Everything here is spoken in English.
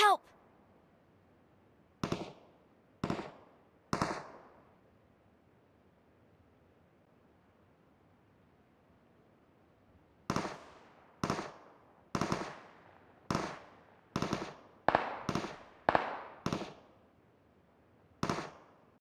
Help!